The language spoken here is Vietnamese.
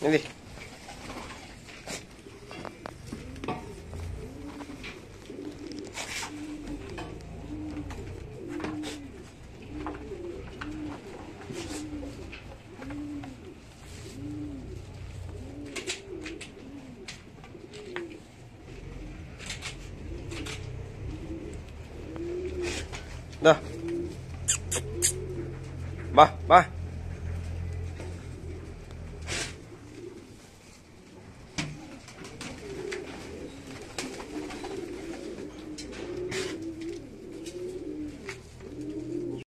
Nhanh đi. Đây. Ba, ba.